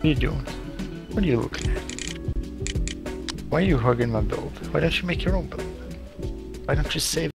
What are you doing? What are you looking at? Why are you hugging my build? Why don't you make your own build? Why don't you save